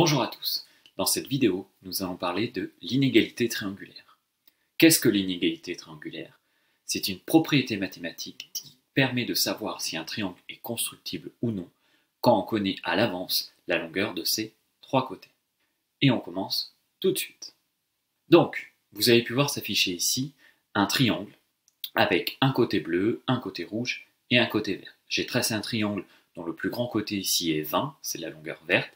Bonjour à tous. Dans cette vidéo, nous allons parler de l'inégalité triangulaire. Qu'est-ce que l'inégalité triangulaire? C'est une propriété mathématique qui permet de savoir si un triangle est constructible ou non quand on connaît à l'avance la longueur de ses trois côtés. Et on commence tout de suite. Donc, vous avez pu voir s'afficher ici un triangle avec un côté bleu, un côté rouge et un côté vert. J'ai tracé un triangle dont le plus grand côté ici est 20, c'est la longueur verte,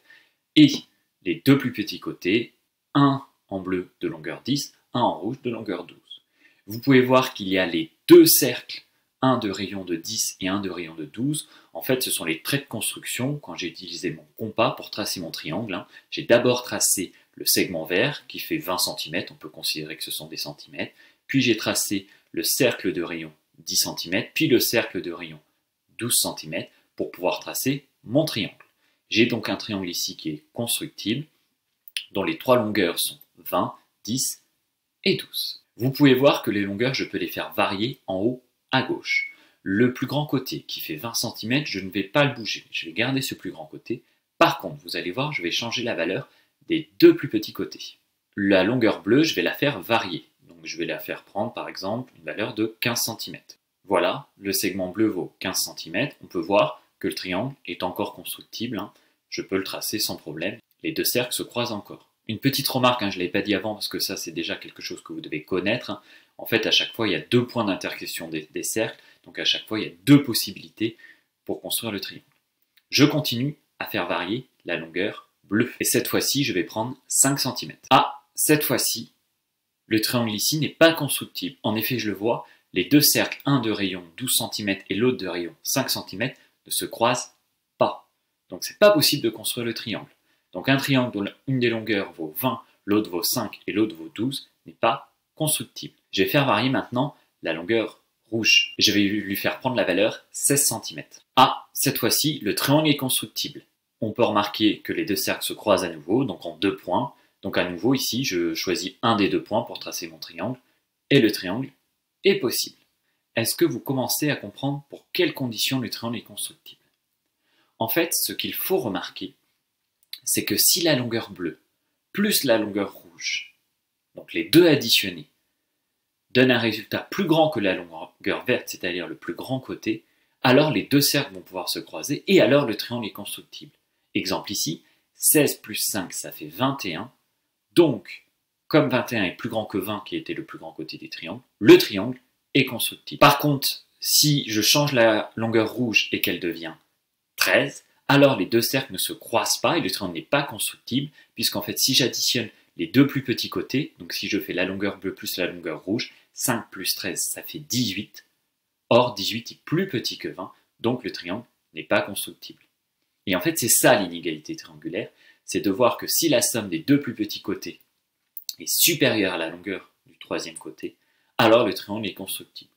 et les deux plus petits côtés, un en bleu de longueur 10, un en rouge de longueur 12. Vous pouvez voir qu'il y a les deux cercles, un de rayon de 10 et un de rayon de 12. En fait, ce sont les traits de construction quand j'ai utilisé mon compas pour tracer mon triangle. Hein. J'ai d'abord tracé le segment vert qui fait 20 cm, on peut considérer que ce sont des centimètres, puis j'ai tracé le cercle de rayon 10 cm, puis le cercle de rayon 12 cm pour pouvoir tracer mon triangle. J'ai donc un triangle ici qui est constructible, dont les trois longueurs sont 20, 10 et 12. Vous pouvez voir que les longueurs, je peux les faire varier en haut à gauche. Le plus grand côté qui fait 20 cm, je ne vais pas le bouger, je vais garder ce plus grand côté. Par contre, vous allez voir, je vais changer la valeur des deux plus petits côtés. La longueur bleue, je vais la faire varier. Donc je vais la faire prendre par exemple une valeur de 15 cm. Voilà, le segment bleu vaut 15 cm. On peut voir le triangle est encore constructible. Hein. Je peux le tracer sans problème. Les deux cercles se croisent encore. Une petite remarque, hein, je ne l'avais pas dit avant parce que ça c'est déjà quelque chose que vous devez connaître. Hein. En fait, à chaque fois, il y a deux points d'intersection des, des cercles. Donc à chaque fois, il y a deux possibilités pour construire le triangle. Je continue à faire varier la longueur bleue. Et cette fois-ci, je vais prendre 5 cm. Ah, cette fois-ci, le triangle ici n'est pas constructible. En effet, je le vois, les deux cercles, un de rayon 12 cm et l'autre de rayon 5 cm, ne se croisent pas. Donc c'est pas possible de construire le triangle. Donc un triangle dont une des longueurs vaut 20, l'autre vaut 5 et l'autre vaut 12 n'est pas constructible. Je vais faire varier maintenant la longueur rouge. Je vais lui faire prendre la valeur 16 cm. Ah, cette fois-ci, le triangle est constructible. On peut remarquer que les deux cercles se croisent à nouveau, donc en deux points. Donc à nouveau ici, je choisis un des deux points pour tracer mon triangle, et le triangle est possible. Est-ce que vous commencez à comprendre pour quelles conditions le triangle est constructible? En fait, ce qu'il faut remarquer, c'est que si la longueur bleue plus la longueur rouge, donc les deux additionnés, donne un résultat plus grand que la longueur verte, c'est-à-dire le plus grand côté, alors les deux cercles vont pouvoir se croiser et alors le triangle est constructible. Exemple ici, 16 plus 5, ça fait 21. Donc, comme 21 est plus grand que 20, qui était le plus grand côté des triangles, le triangle est constructible. Par contre, si je change la longueur rouge et qu'elle devient 13, alors les deux cercles ne se croisent pas et le triangle n'est pas constructible, puisqu'en fait, si j'additionne les deux plus petits côtés, donc si je fais la longueur bleue plus la longueur rouge, 5 plus 13, ça fait 18. Or, 18 est plus petit que 20, donc le triangle n'est pas constructible. Et en fait, c'est ça l'inégalité triangulaire, c'est de voir que si la somme des deux plus petits côtés est supérieure à la longueur du troisième côté, alors le triangle est constructible.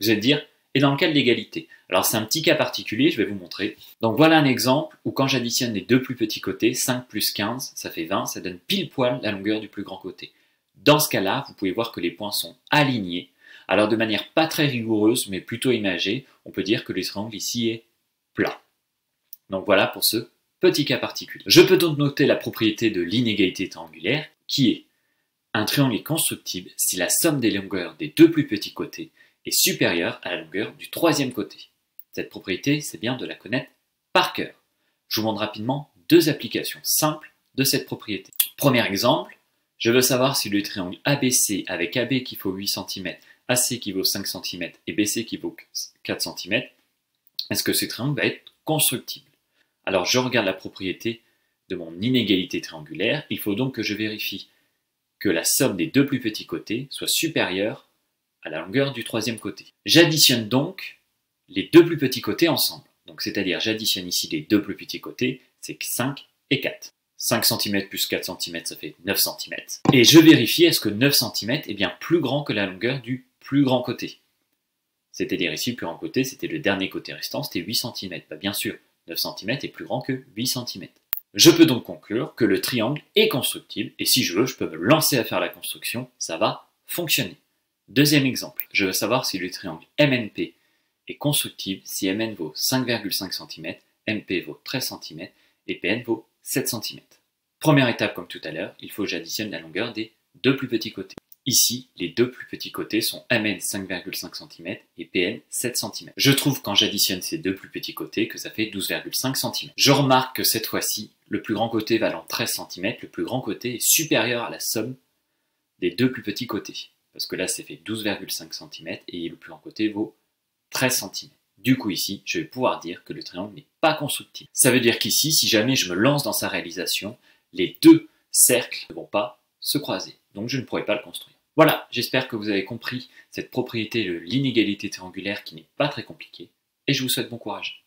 Vous allez dire, et dans le cas de l'égalité? Alors c'est un petit cas particulier, je vais vous montrer. Donc voilà un exemple où quand j'additionne les deux plus petits côtés, 5 plus 15, ça fait 20, ça donne pile poil la longueur du plus grand côté. Dans ce cas-là, vous pouvez voir que les points sont alignés. Alors de manière pas très rigoureuse, mais plutôt imagée, on peut dire que le triangle ici est plat. Donc voilà pour ce petit cas particulier. Je peux donc noter la propriété de l'inégalité triangulaire qui est un triangle est constructible si la somme des longueurs des deux plus petits côtés est supérieure à la longueur du troisième côté. Cette propriété, c'est bien de la connaître par cœur. Je vous montre rapidement deux applications simples de cette propriété. Premier exemple, je veux savoir si le triangle ABC avec AB qui vaut 8 cm, AC qui vaut 5 cm et BC qui vaut 4 cm, est-ce que ce triangle va être constructible? Alors je regarde la propriété de mon inégalité triangulaire, il faut donc que je vérifie que la somme des deux plus petits côtés soit supérieure à la longueur du troisième côté. J'additionne donc les deux plus petits côtés ensemble. Donc c'est-à-dire j'additionne ici les deux plus petits côtés, c'est 5 et 4. 5 cm plus 4 cm, ça fait 9 cm. Et je vérifie est-ce que 9 cm est bien plus grand que la longueur du plus grand côté? C'est-à-dire ici, le plus grand côté, c'était le dernier côté restant, c'était 8 cm. Bah, bien sûr, 9 cm est plus grand que 8 cm. Je peux donc conclure que le triangle est constructible, et si je veux, je peux me lancer à faire la construction, ça va fonctionner. Deuxième exemple, je veux savoir si le triangle MNP est constructible si MN vaut 5,5 cm, MP vaut 13 cm et PN vaut 7 cm. Première étape, comme tout à l'heure, il faut que j'additionne la longueur des deux plus petits côtés. Ici, les deux plus petits côtés sont MN 5,5 cm et PN 7 cm. Je trouve quand j'additionne ces deux plus petits côtés que ça fait 12,5 cm. Je remarque que cette fois-ci, le plus grand côté valant 13 cm, le plus grand côté est supérieur à la somme des deux plus petits côtés. Parce que là, c'est fait 12,5 cm et le plus grand côté vaut 13 cm. Du coup, ici, je vais pouvoir dire que le triangle n'est pas constructible. Ça veut dire qu'ici, si jamais je me lance dans sa réalisation, les deux cercles ne vont pas se croiser. Donc je ne pourrai pas le construire. Voilà, j'espère que vous avez compris cette propriété de l'inégalité triangulaire qui n'est pas très compliquée, et je vous souhaite bon courage.